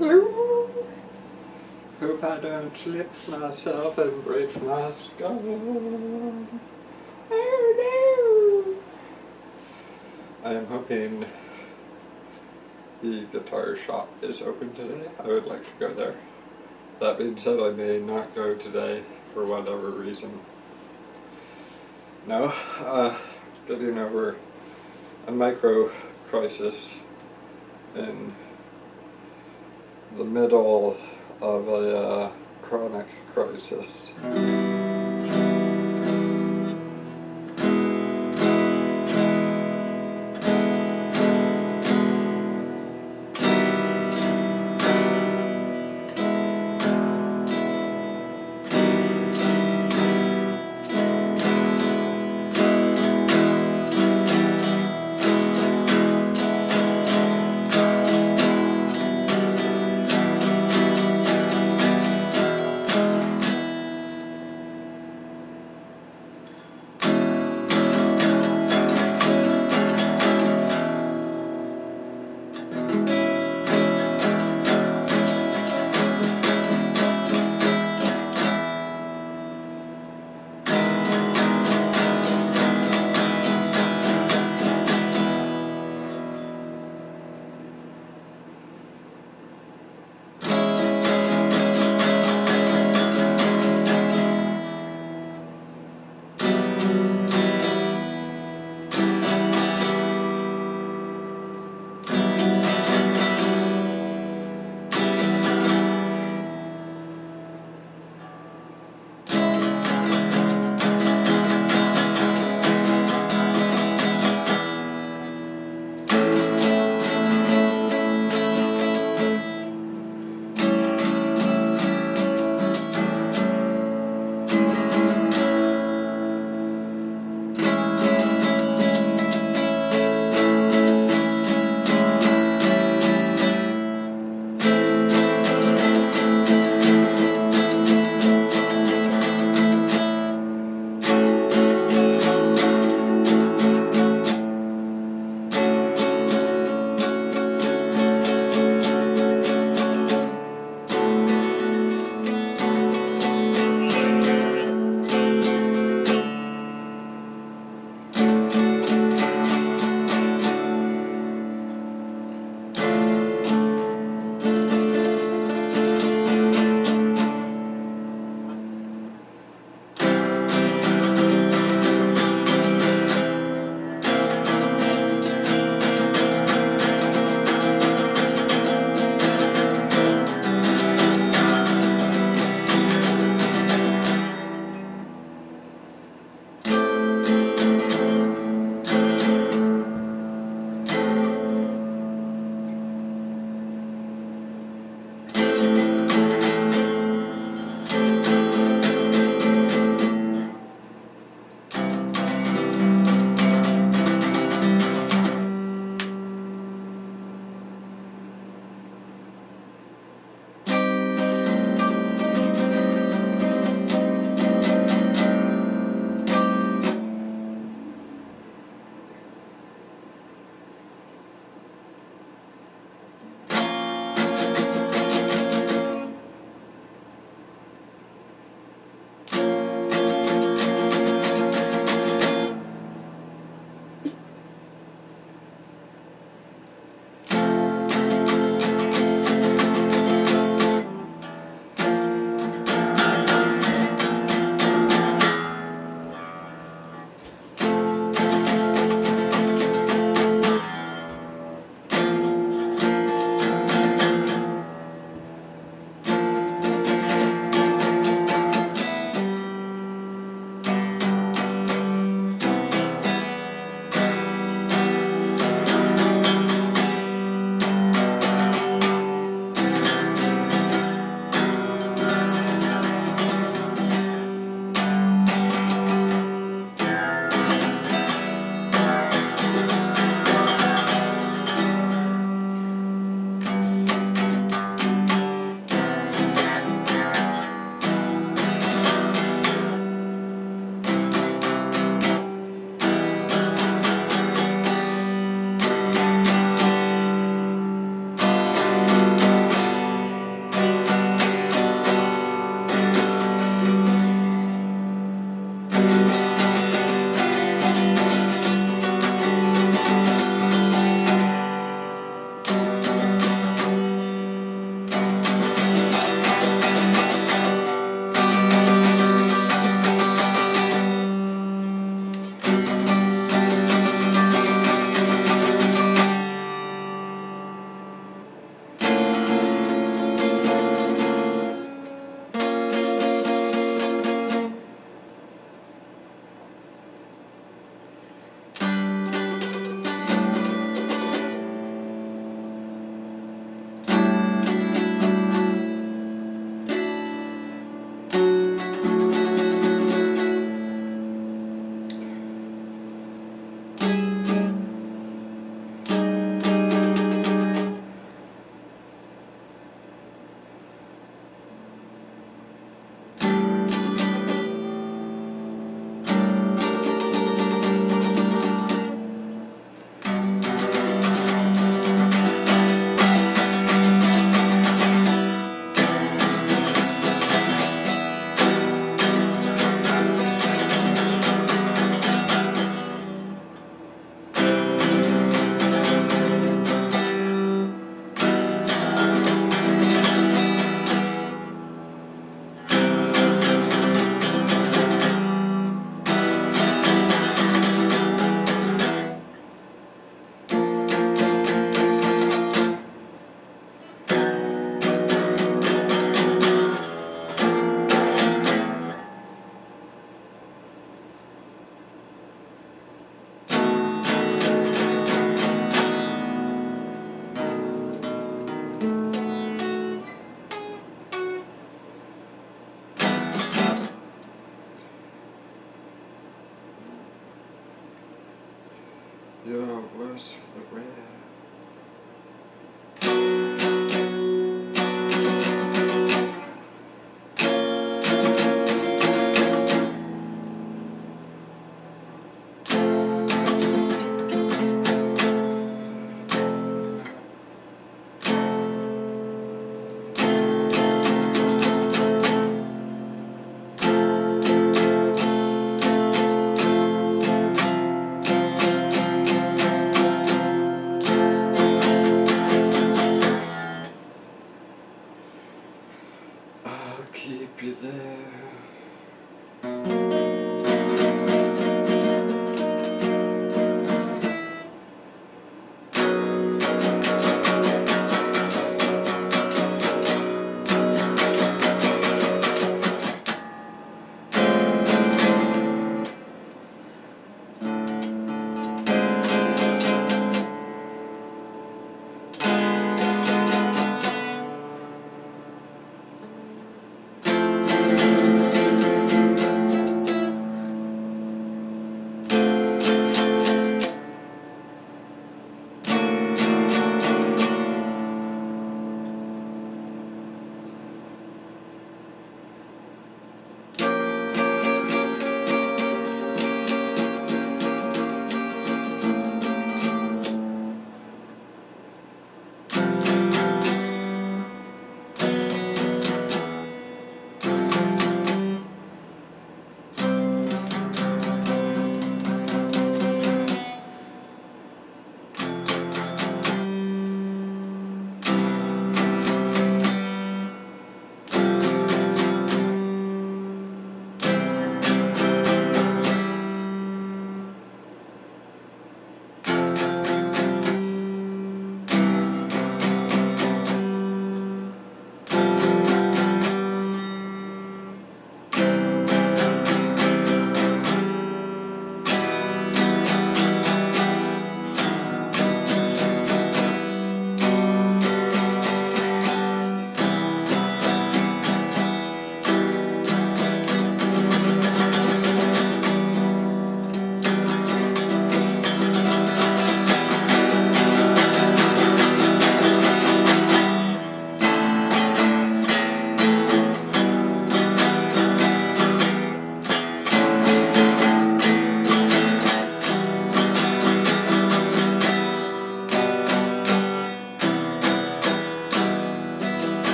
Hope I don't slip myself and break my skull. Oh no! I am hoping the guitar shop is open today. I would like to go there. That being said, I may not go today for whatever reason. No, uh, getting over a micro crisis in the middle of a uh, chronic crisis.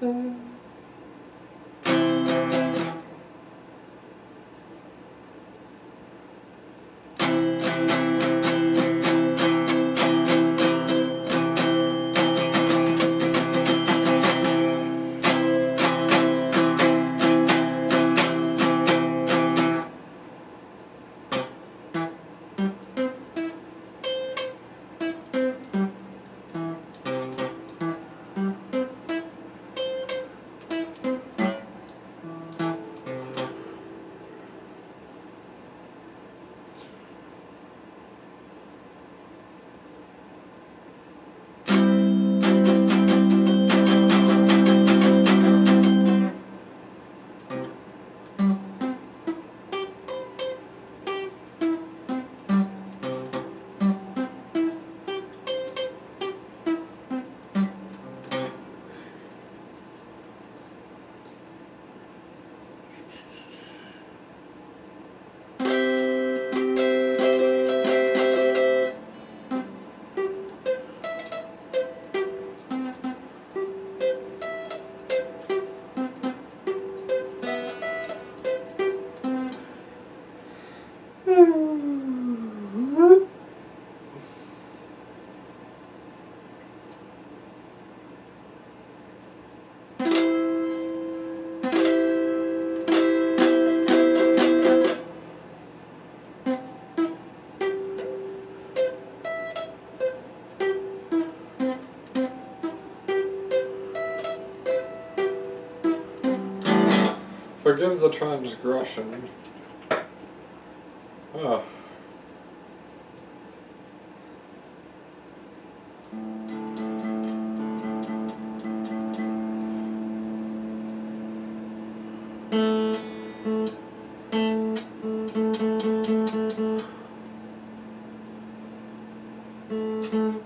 keep Forgive the transgression. Oh. mm -hmm.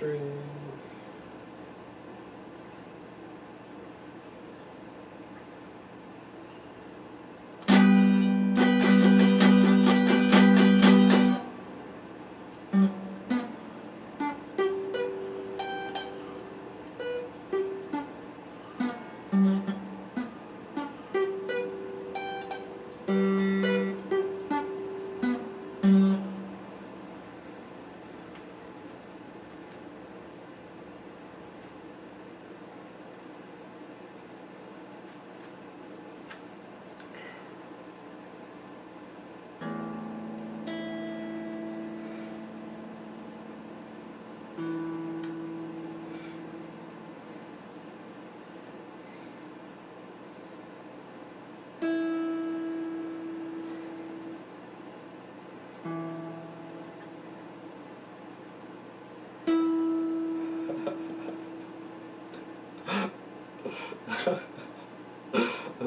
That's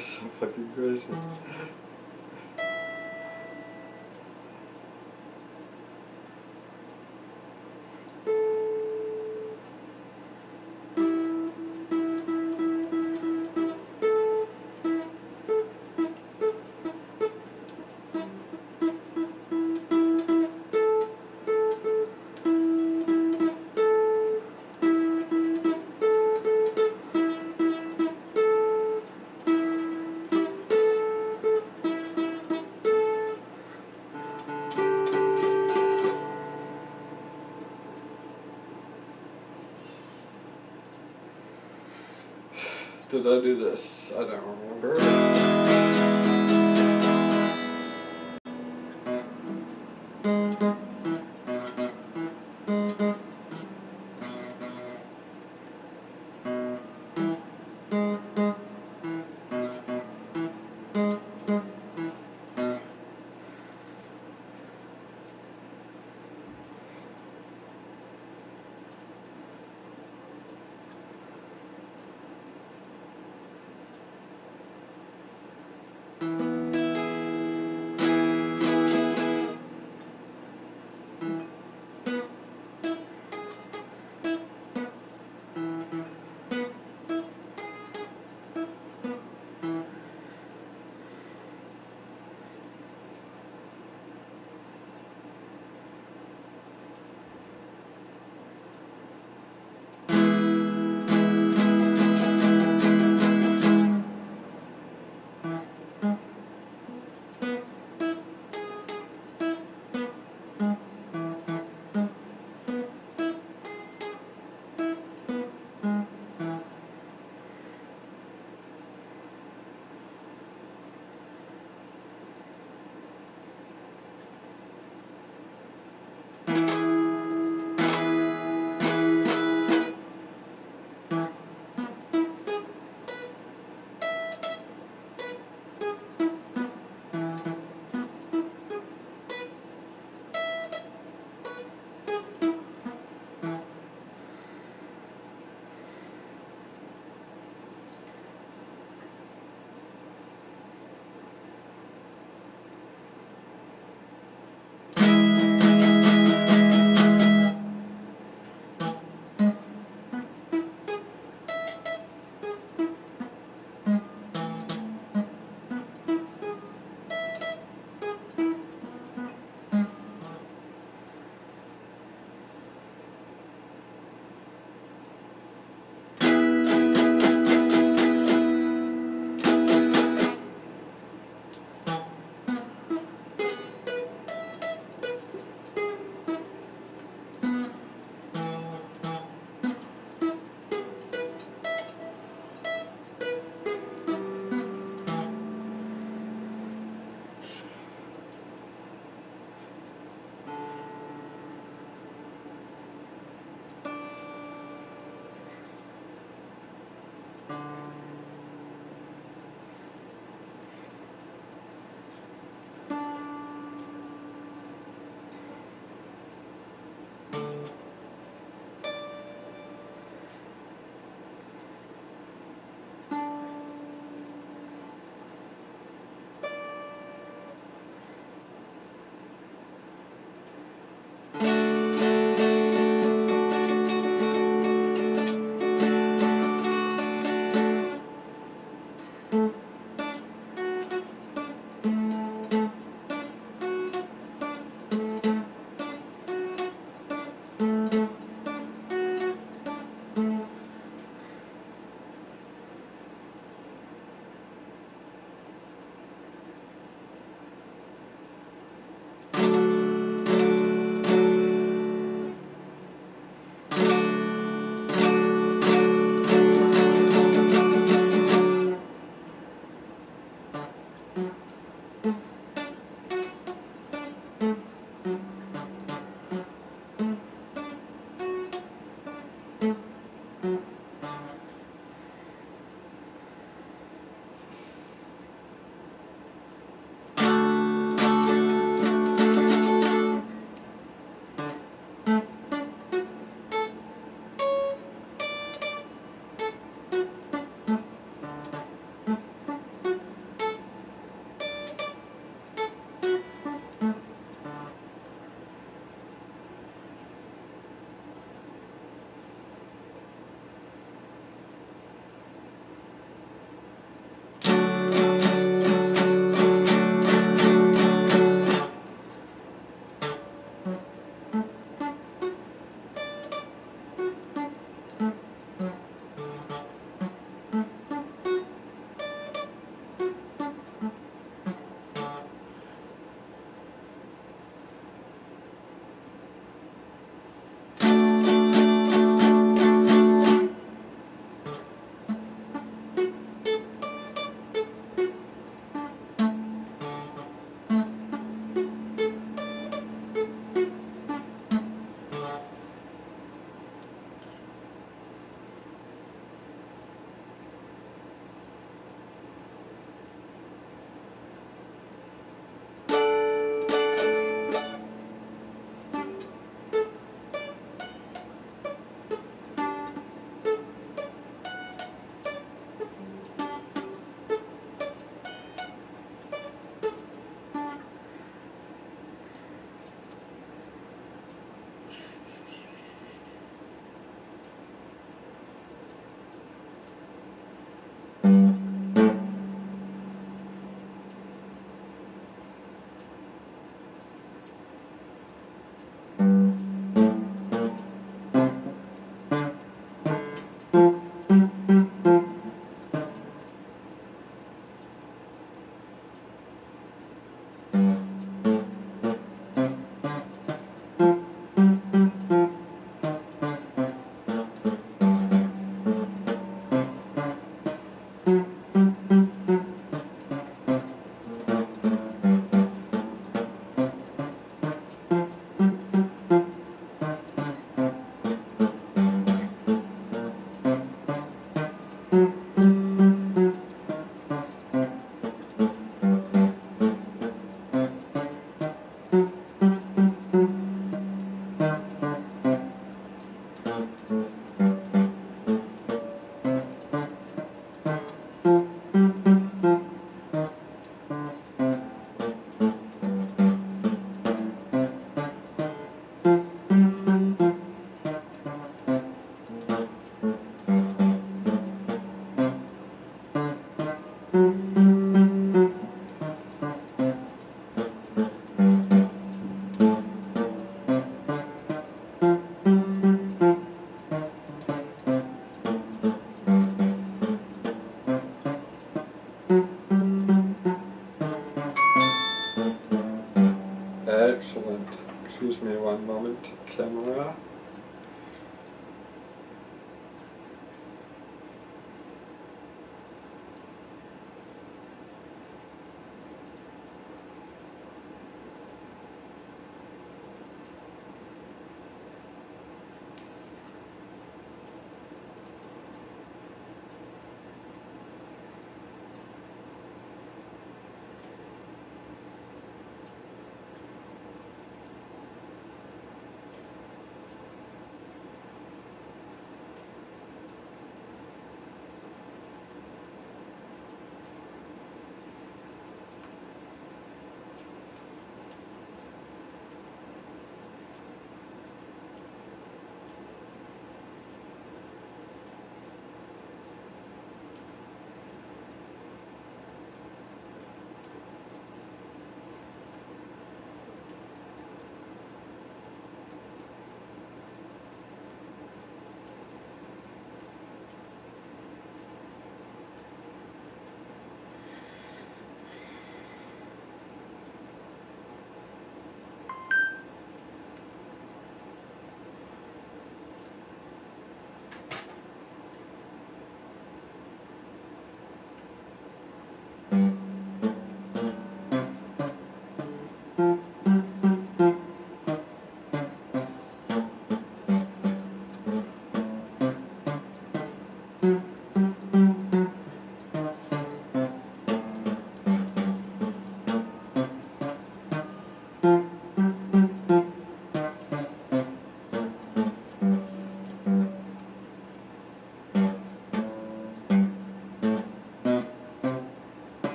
so fucking crazy. Did I do this? I don't remember.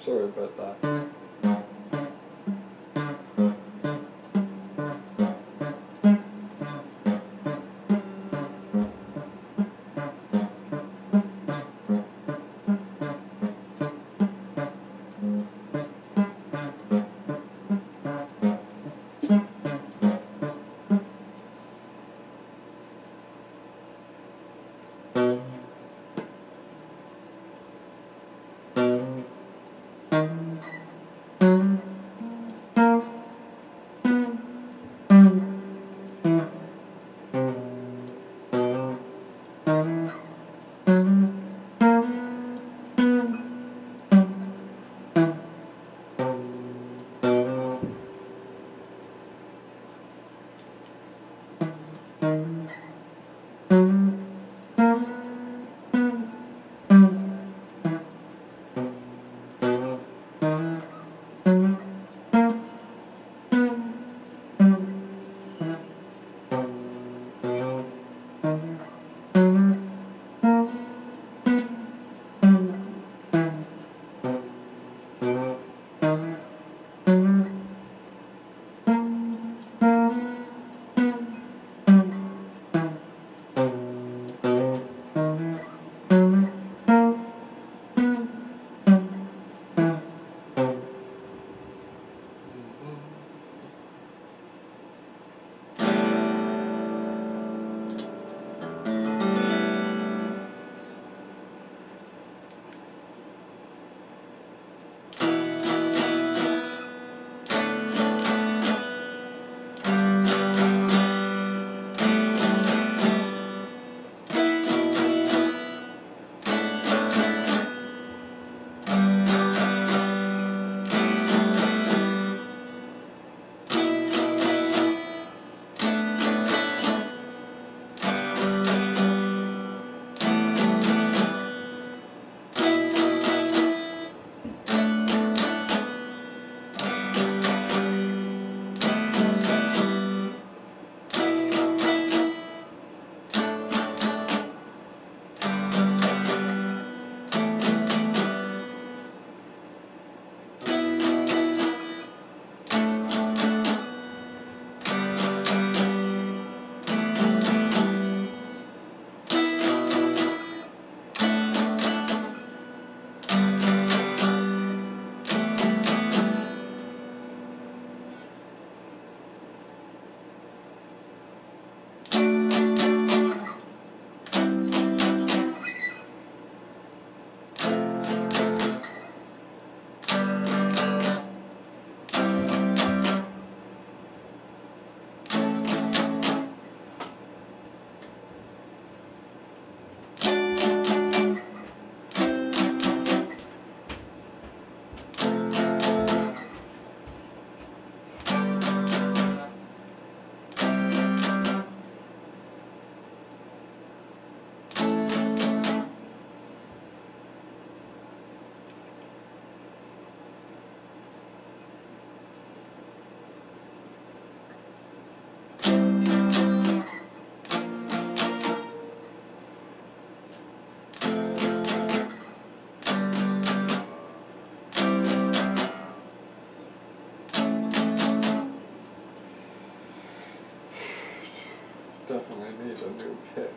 Sorry about that. Definitely need a new pick.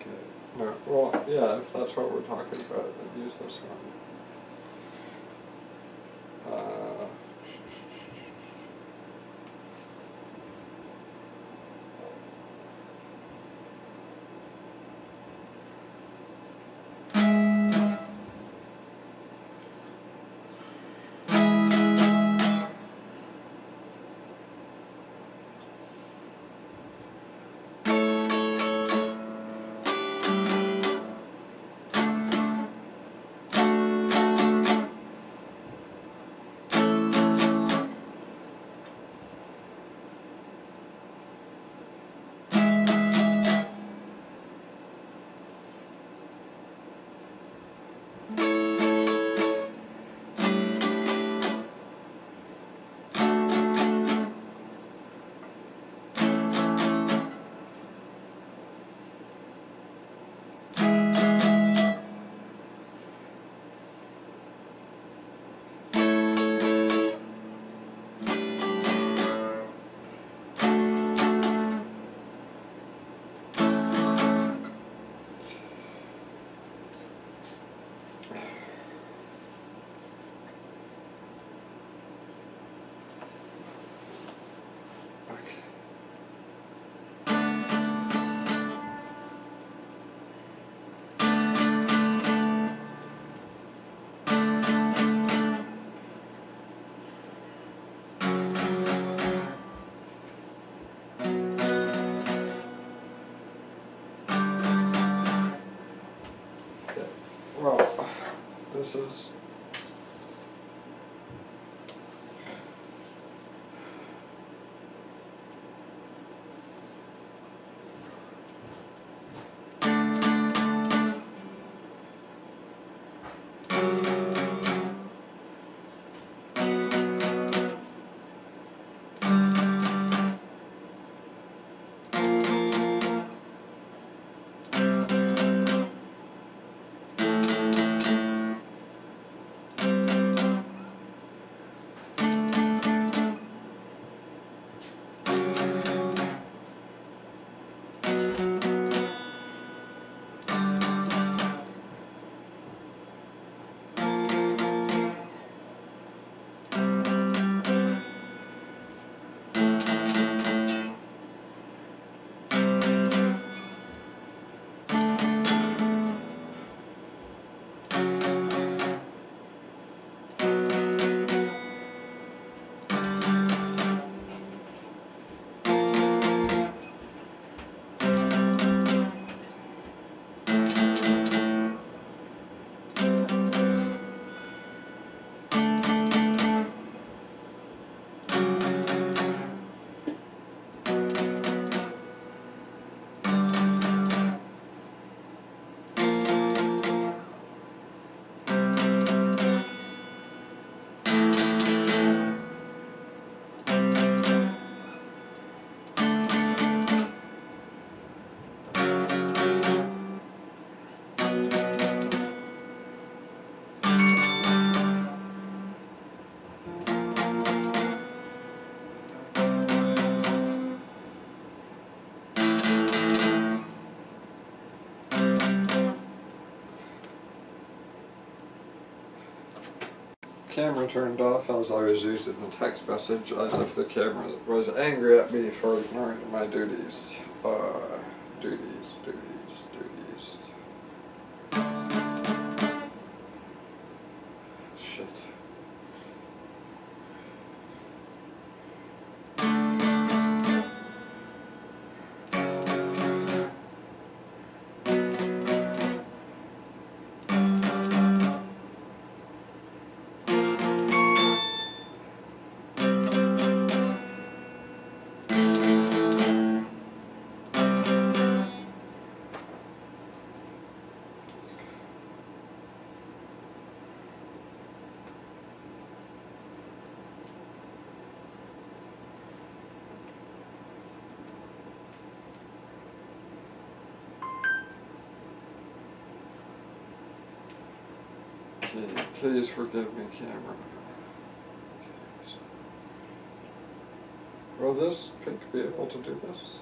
Okay. No, well, yeah, if that's what we're talking about, use this one. This camera turned off as I was using the text message as if the camera was angry at me for ignoring my duties. Uh, duties, duties, duties. Okay, please forgive me, camera. Will this pink be able to do this?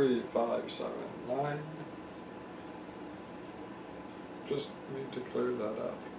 Three, five, seven, nine. Just need to clear that up.